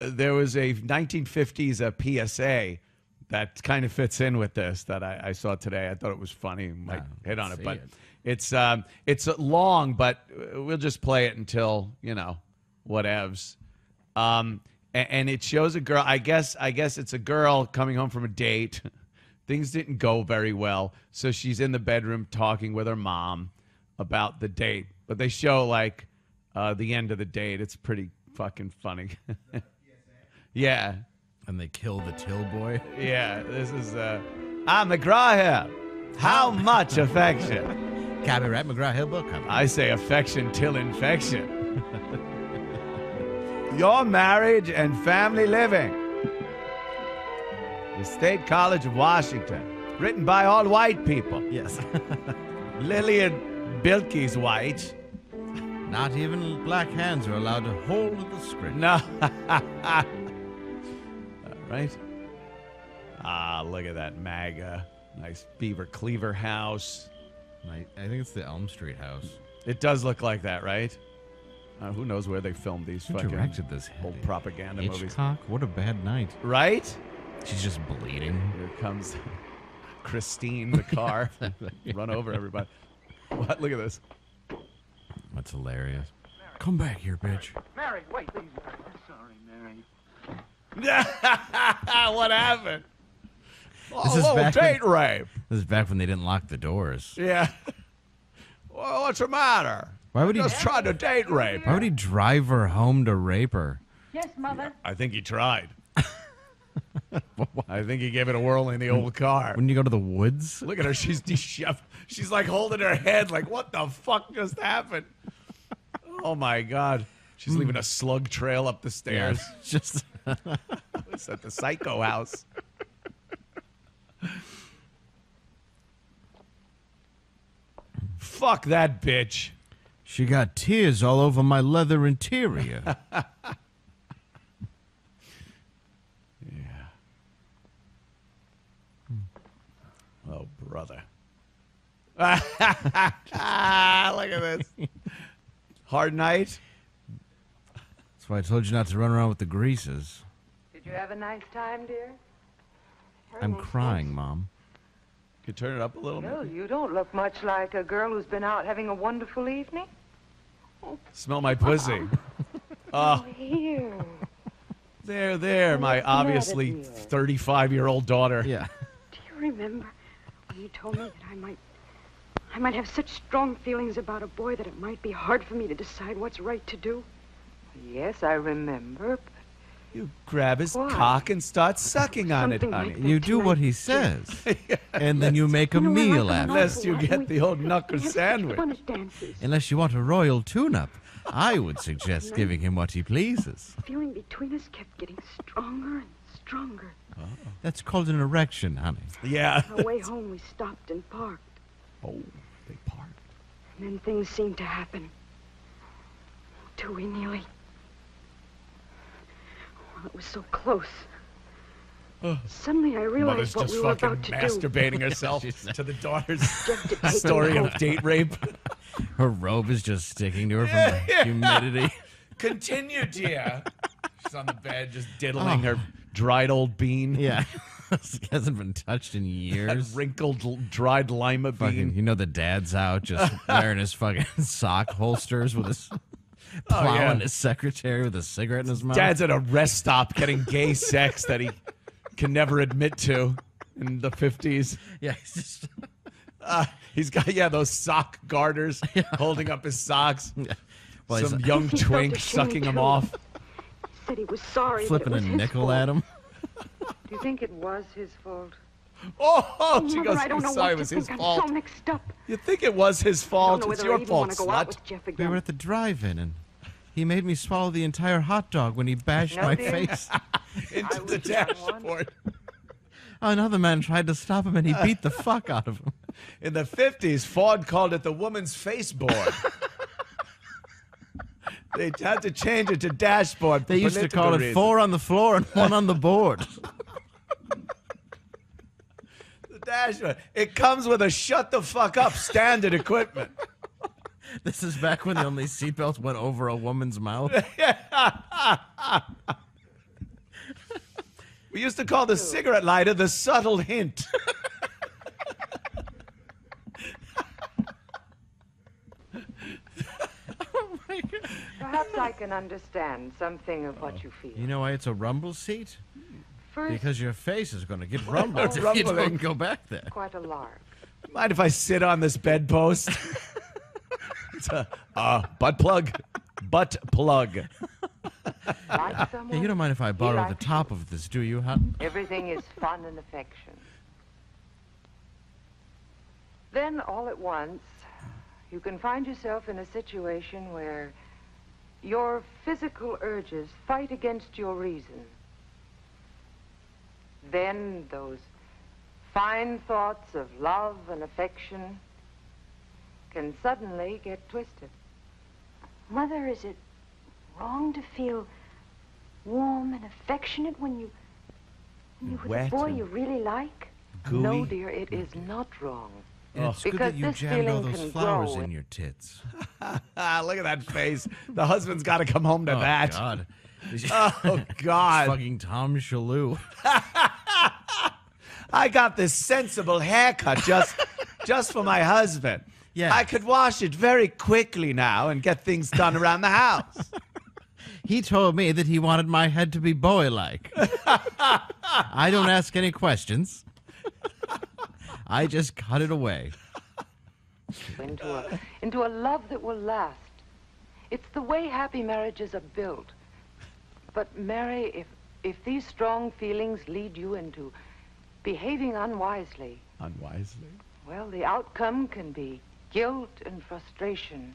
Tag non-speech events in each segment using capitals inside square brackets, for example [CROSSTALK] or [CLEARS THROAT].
there was a 1950s a PSA that kind of fits in with this that I, I saw today. I thought it was funny. Might Ah, hit on it, but it. it's um, it's long, but we'll just play it until you know whatevs. Um, a- and, it shows a girl. I guess I guess it's a girl coming home from a date. [LAUGHS] Things didn't go very well, so she's in the bedroom talking with her mom about the date. But they show like uh, the end of the date. It's pretty fucking funny. [LAUGHS] yeah, And they kill the till boy. yeah. This is uh, I'm McGraw here. How [LAUGHS] much affection? Copyright McGraw Hill Book Company. I say affection till infection. Your marriage and family living. The State College of Washington. Written by all white people. Yes. [LAUGHS] Lillian Bilkey's white. Not even black hands are allowed to hold the script. No. [LAUGHS] All right. Ah, look at that MAGA. Nice Beaver Cleaver house. I, I think it's the Elm Street house. It does look like that, right? Uh, who knows where they filmed these Who fucking directed this? old propaganda movies? Hitchcock? What a bad night. Right? She's just bleeding. Here comes [LAUGHS] Christine, the car. [LAUGHS] Run over everybody. What? Look at this. That's hilarious. Come back here, bitch. Mary, wait, please. Sorry, Mary. [LAUGHS] what happened? Oh, is whoa, back date when- rape. This is back when they didn't lock the doors. Yeah. well, what's the matter? Why would he? Just tried to date rape. Why would he drive her home to rape her? Yes, Mother. I think he tried. [LAUGHS] I think he gave it a whirl in the old car. Wouldn't you go to the woods? Look at her. She's disheveled. She's like holding her head, like, what the fuck just happened? Oh my God. She's hmm. leaving a slug trail up the stairs. it's [LAUGHS] just It's at the psycho house. Fuck that bitch. she got tears all over my leather interior. [LAUGHS] Yeah. Oh, brother. [LAUGHS] look at this. Hard night. That's why I told you not to run around with the greases. Did you have a nice time, dear? I'm crying, Mom. Could turn it up a little bit? No, bit. you don't look much like a girl who's been out having a wonderful evening. Smell my pussy. Uh-uh. [LAUGHS] Ah. Oh, here. There, there, my what's the obviously 35 year old daughter. Yeah. Do you remember when you told me that I might I might have such strong feelings about a boy that it might be hard for me to decide what's right to do? Yes, I remember. You grab his Why? cock and start sucking on it, Something honey. like You do what he says, [LAUGHS] and then you make a You know, I meal like after. an Unless you get the old knuckle we have such sandwich. Fun at dances. Unless you want a royal tune-up, I would suggest giving him what he pleases. The feeling between us kept getting stronger and stronger. That's called an erection, honey. Yeah. On our way home, we stopped and parked, Oh, they parked. and then things seemed to happen. Till we nearly. Well, it was so close. Hmm. Suddenly, I realized Mother's what just we were fucking about to do. masturbating herself [LAUGHS] to the daughter's [LAUGHS] Just story of date rape. [LAUGHS] Her robe is just sticking to her from the humidity. Continue, dear. She's on the bed just diddling oh. her dried old bean. Yeah. He hasn't been touched in That years. wrinkled, l- dried lima Fucking, bean. you know the dad's out just wearing his fucking sock holsters with his Oh, plowing yeah. his secretary with a cigarette in his mouth. Dad's at a rest stop getting gay sex that he can never admit to in the 50s. yeah, he's just [LAUGHS] Uh, he's got, yeah, those sock garters [LAUGHS] holding up his socks. well, he's Some young He twink sucking him too. off. Said he was sorry. flipping it a his nickel fault. at him. [LAUGHS] Do you think it was his fault? Oh, [LAUGHS] oh, she Mother, I don't know I'm sorry, it was his think. fault. I'm so mixed up. You think it was his I fault? don't know It's whether I your even fault, want to go out slut. with Jeff We were at the drive-in and he made me swallow the entire hot dog when he bashed No, my dear. face. [LAUGHS] Into the was young dashboard. [LAUGHS] Another man tried to stop him and he beat the fuck out of him. In the 50s, Ford called it the woman's face board. they had to change it to dashboard. They used to call it reasons. four on the floor and one on the board. The dashboard. It comes with a shut the fuck up standard equipment. [LAUGHS] This is back when the only seatbelt went over a woman's mouth. [LAUGHS] We used to call the cigarette lighter the subtle hint. Oh my God. Perhaps I can understand something of what you feel. You know why it's a rumble seat? First, Because your face is going to get [LAUGHS] rumbled if [LAUGHS] you don't go back there. quite a lark. Mind if I sit on this bedpost? [LAUGHS] it's a uh, butt plug. Butt plug. Like someone, Hey, you don't mind if I borrow the likes top of this, do you, Hutton? everything is fun and affection. Then, all at once, you can find yourself in a situation where your physical urges fight against your reason. Then those fine thoughts of love and affection can suddenly get twisted. Mother, is it wrong to feel warm and affectionate when you when you're with Wet a boy you really like? No, dear, it is not wrong. And it's good Because that you this jammed all feeling those can flowers grow in your tits. [LAUGHS] Look at that face. The husband's got to come home to oh, that. God. [LAUGHS] Oh, God. Fucking Tom Shalhoub. [LAUGHS] I got this sensible haircut just [LAUGHS] just for my husband. Yeah. I could wash it very quickly now and get things done around the house. [LAUGHS] He told me that he wanted my head to be boy-like. [LAUGHS] I don't ask any questions. I just cut it away. into a, into a love that will last. It's the way happy marriages are built. But Mary, if if these strong feelings lead you into behaving unwisely, Unwisely. well, the outcome can be guilt and frustration.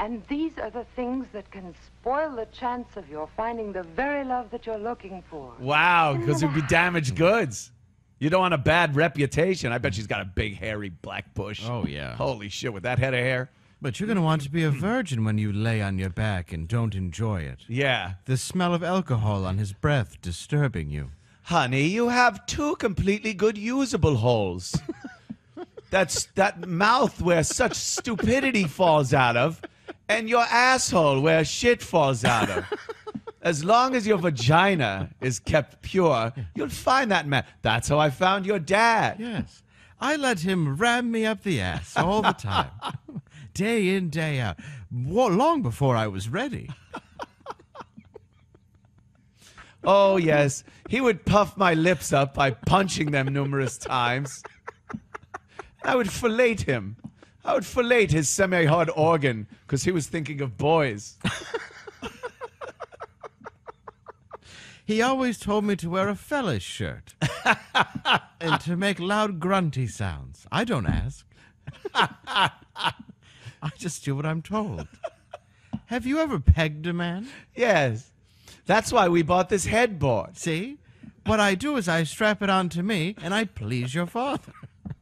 And these are the things that can spoil the chance of your finding the very love that you're looking for. Wow, because it would be damaged goods. You don't want a bad reputation. I bet she's got a big, hairy black bush. Oh, yeah. Holy shit, with that head of hair. But you're going to want to be a virgin when you lay on your back and don't enjoy it. Yeah. The smell of alcohol on his breath disturbing you. Honey, you have two completely good usable holes. [LAUGHS] That's that mouth where such stupidity falls out of, and your asshole where shit falls out of. As long as your vagina is kept pure, you'll find that man. That's how I found your dad. Yes. I let him ram me up the ass all the time. [LAUGHS] day in, day out. Long before I was ready. Oh, yes. He would puff my lips up by punching them numerous times. I would fillet him. I would fillet his semi hard organ because he was thinking of boys. He always told me to wear a fella's shirt [LAUGHS] and to make loud grunty sounds. I don't ask. [LAUGHS] I just do what I'm told. Have you ever pegged a man? Yes. That's why we bought this headboard. See? What I do is I strap it onto me and I please your father. [LAUGHS]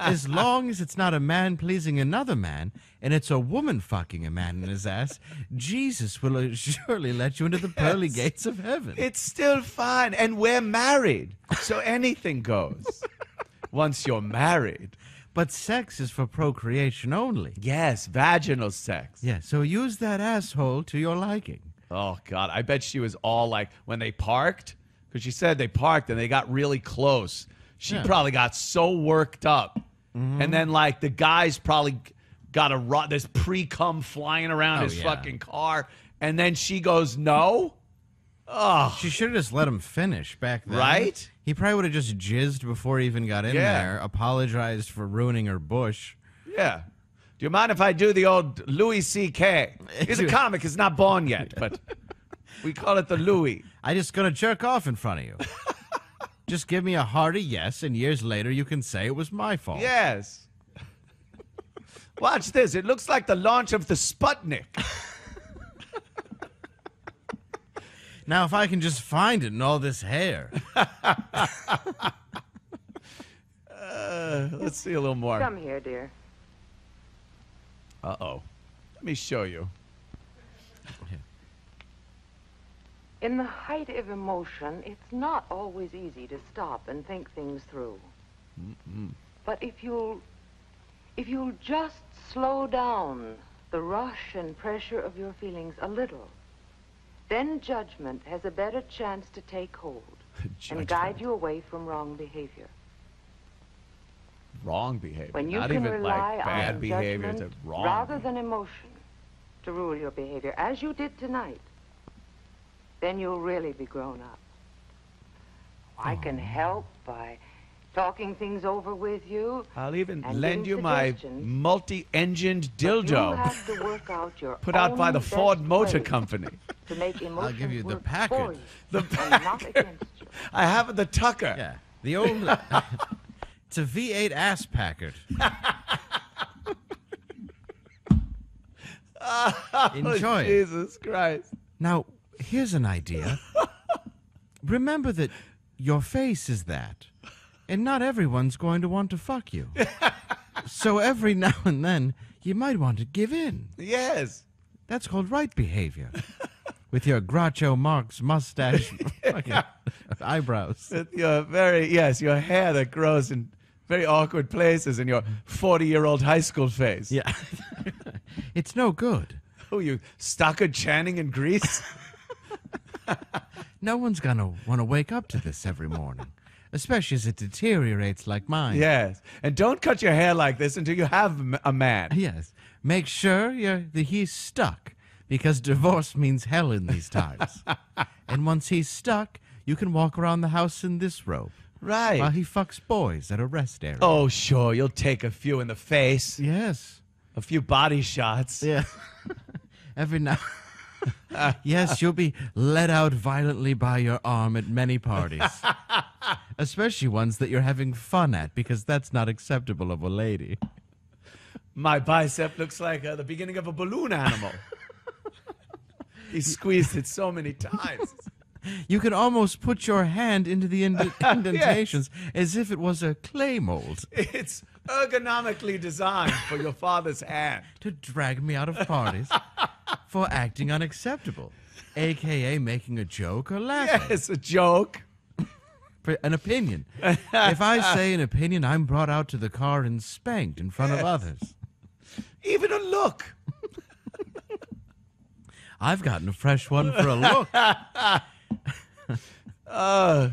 As long as it's not a man pleasing another man and it's a woman fucking a man in his ass, Jesus will surely let you into the pearly Yes. gates of heaven. It's still fine. And we're married. So anything goes. [LAUGHS] Once you're married. But sex is for procreation only. Yes, vaginal sex. Yeah, so use that asshole to your liking. Oh God, I bet she was all like when they parked, because she said they parked and they got really close. She Yeah. probably got so worked up, mm-hmm. and then like the guys probably got a ru- this pre cum flying around Oh, his yeah. fucking car, and then she goes no. Oh, She should have just let him finish back then. Right? He probably would have just jizzed before he even got in Yeah. there, apologized for ruining her bush. yeah. Do you mind if I do the old Louis C.K.? He's a [LAUGHS] comic. He's not born yet, but we call it the Louis. I just gonna jerk off in front of you. [LAUGHS] just give me a hearty yes, and years later you can say it was my fault. Yes. [LAUGHS] Watch this. It looks like the launch of the Sputnik. Now if I can just find it in all this hair. [LAUGHS] Uh, let's see a little more. Come here, dear. Uh oh. Let me show you. In the height of emotion, it's not always easy to stop and think things through. But if you'll if you'll just slow down the rush and pressure of your feelings a little, then judgment has a better chance to take hold and guide you away from wrong behavior. Wrong behavior. When you Not can even rely like bad on behavior. judgment It's wrong. rather than emotion to rule your behavior, as you did tonight, then you'll really be grown up. I can oh. help by talking things over with you. I'll even lend you my multi-engined but You dildo have to work out your [LAUGHS] put out by the Ford Motor Company. To make emotions give you the work package. for you The and not against you. [LAUGHS] I have the Tucker. Yeah. The old. [LAUGHS] it's a V8 ass packard. Oh, Enjoy oh, it. Jesus Christ. Now, here's an idea. Remember that your face is that, and not everyone's going to want to fuck you. [LAUGHS] so every now and then, you might want to give in. Yes. That's called right behavior. [LAUGHS] With your Groucho Marx mustache, [LAUGHS] fucking eyebrows. With your very yes, your hair that grows in very awkward places in your forty-year-old high school face. Yeah. it's no good. Who oh, you Stockard Channing in Grease? No one's gonna want to wake up to this every morning, especially as it deteriorates like mine. yes. And don't cut your hair like this until you have a man. Yes. Make sure you're, that he's stuck, because divorce means hell in these times. [LAUGHS] and once he's stuck, you can walk around the house in this robe Right. while he fucks boys at a rest area. oh, sure. You'll take a few in the face, yes. a few body shots. Yeah. [LAUGHS] [LAUGHS] Every now. yes, you'll be led out violently by your arm at many parties, [LAUGHS] especially ones that you're having fun at, because that's not acceptable of a lady. My bicep looks like uh, the beginning of a balloon animal. [LAUGHS] he squeezed it so many times. You can almost put your hand into the ind- [LAUGHS] indentations as if it was a clay mold It's ergonomically designed for your father's hand. to drag me out of parties for acting unacceptable, aka making a joke or laughing. Yes, a joke. An opinion. if I [LAUGHS] say an opinion, I'm brought out to the car and spanked in front of others. [LAUGHS] Even a look. [LAUGHS] I've gotten a fresh one for a look. Uh,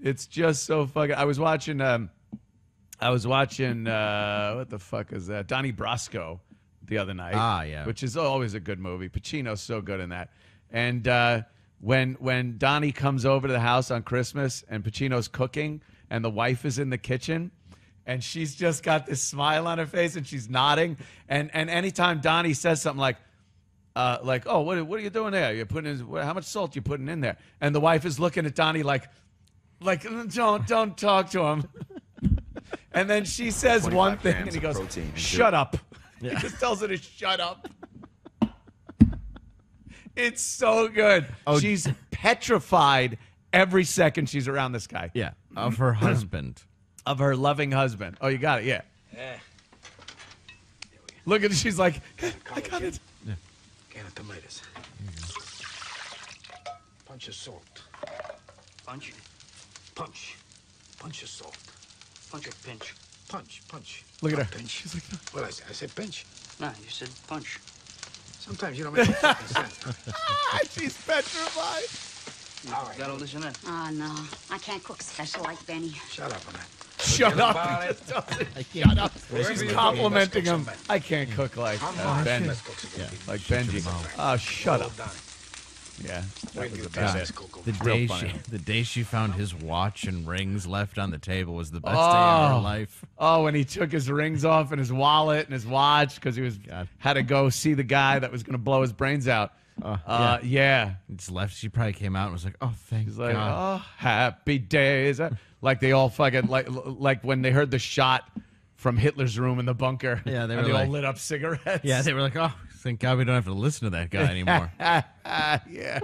it's just so fucking. I was watching. Um, I was watching. Uh, what the fuck is that? Donnie Brasco, the other night. Ah, yeah. Which is always a good movie. Pacino's so good in that. And uh, when when Donnie comes over to the house on Christmas and Pacino's cooking and the wife is in the kitchen. And she's just got this smile on her face, and she's nodding. And and anytime Donnie says something like, uh, like, oh, what, what are you doing there? You're putting in, how much salt you putting in there? And the wife is looking at Donnie like, like, don't, don't talk to him. [LAUGHS] and then she says one thing, and he goes, protein shut up. [LAUGHS] He just tells her to shut up. It's so good. Oh, she's petrified every second she's around this guy. Yeah, of her [CLEARS THROAT] husband. Of her loving husband. Oh, you got it, yeah. yeah. Look at it. She's like, I got it. Can of tomatoes. Mm-hmm. Punch of salt. Punch. Punch. Punch of salt. Punch or pinch. Punch, punch. Look at her. Pinch. She's like, no. Well, I, I said pinch. No, you said punch. Sometimes you don't make no fucking sense. [LAUGHS] Ah, she's petrified. All right. Got all this in there? Oh, no. I can't cook special like Benny. Shut up on that. Shut up. about He it. just doesn't shut up. She's complimenting him. I can't cook like Come uh, on. Ben, Let's cook some good like Benji. Oh, shut up. Donnie. Yeah, that was you about taste it. The day she, the day she found his watch and rings left on the table was the best day of Oh. her life. Oh, when he took his rings off and his wallet and his watch because he was God. had to go see the guy that was going to blow his brains out. Uh, yeah. It's left. She probably came out and was like, "Oh, thank He's like, God." oh, happy days. Like they all fucking like like when they heard the shot from Hitler's room in the bunker. Yeah, they and were they all lit up cigarettes. Yeah, they were like, "Oh, thank God we don't have to listen to that guy anymore." [LAUGHS] yeah.